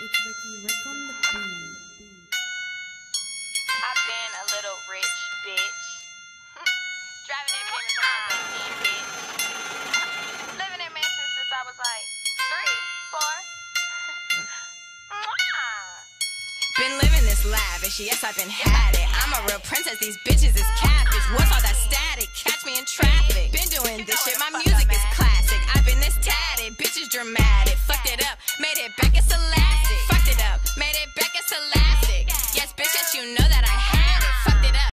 It's Ricky Rick on the beat. I've been a little rich bitch. Driving in Bentley when I was 18, bitch. Living in mansions since I was like three, four. Mwah. Been living this lavish, yes, I've been had it. I'm a real princess, these bitches is cabbage. What's all that static? Catch me in traffic. Been doing this shit, my music is classic. I've been this tatted, bitches dramatic. Fucked it up, made it back, it's a